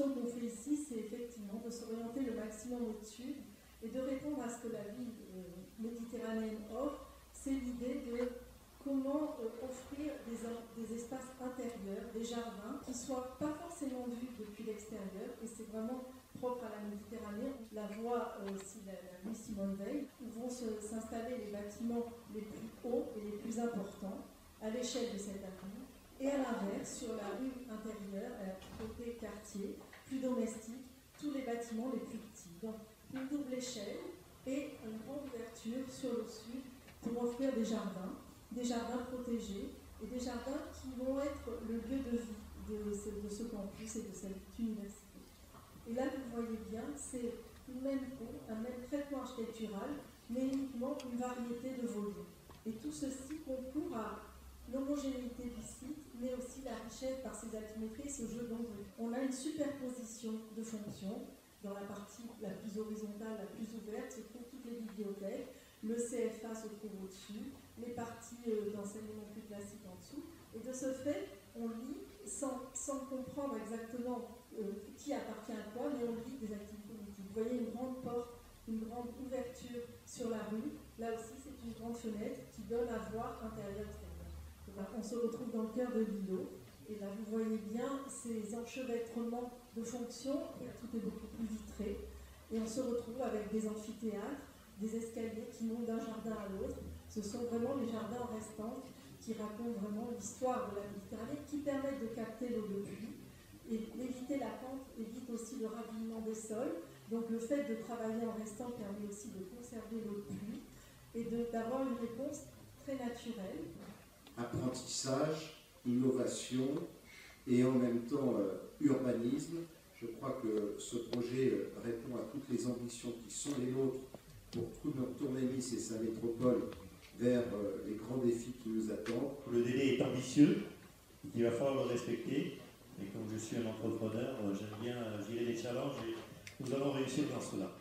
proposition qu'on fait ici, c'est effectivement de s'orienter le maximum au-dessus et de répondre à ce que la ville euh, méditerranéenne offre. C'est l'idée de comment euh, offrir des, espaces intérieurs, des jardins, qui ne soient pas forcément vus depuis l'extérieur, et c'est vraiment propre à la Méditerranée. La voie euh, aussi, la, la rue Simone Veil, où vont s'installer les bâtiments les plus hauts et les plus importants à l'échelle de cette avenue. Et à l'inverse, sur la rue intérieure, à côté quartier, plus domestique, tous les bâtiments les plus petits. Donc une double échelle et une grande ouverture sur le sud pour offrir des jardins des jardins protégés et des jardins qui vont être le lieu de vie de ce, de ce campus et de cette université. Et là, vous voyez bien, c'est une même peau, un même traitement architectural, mais uniquement une variété de volumes. Et tout ceci concourt à l'homogénéité du site, mais aussi la ce jeu d'ombre. On a une superposition de fonctions. Dans la partie la plus horizontale, la plus ouverte, se trouvent toutes les bibliothèques. Le CFA se trouve au-dessus, les parties euh, d'enseignement plus classiques en dessous. Et de ce fait, on lit sans, comprendre exactement euh, qui appartient à quoi, mais on lit des activités multiples. Vous voyez une grande porte, une grande ouverture sur la rue. Là aussi, c'est une grande fenêtre qui donne à voir intérieur-extérieur. On se retrouve dans le cœur de l'îlot. Et là, vous voyez bien ces enchevêtrements de fonctions, tout est beaucoup plus vitré. Et on se retrouve avec des amphithéâtres, des escaliers qui montent d'un jardin à l'autre, ce sont vraiment les jardins restants qui racontent vraiment l'histoire de la Méditerranée, qui permettent de capter l'eau de pluie. Et éviter la pente évite aussi le ravinement des sols. Donc le fait de travailler en restant permet aussi de conserver l'eau de pluie et d'avoir une réponse très naturelle. Apprentissage, innovation et en même temps euh, urbanisme. Je crois que ce projet euh, répond à toutes les ambitions qui sont les nôtres pour tourner Nice et sa métropole vers euh, les grands défis qui nous attendent. Le délai est ambitieux, il va falloir le respecter. Et comme je suis un entrepreneur, j'aime bien gérer les challenges et nous allons réussir dans cela.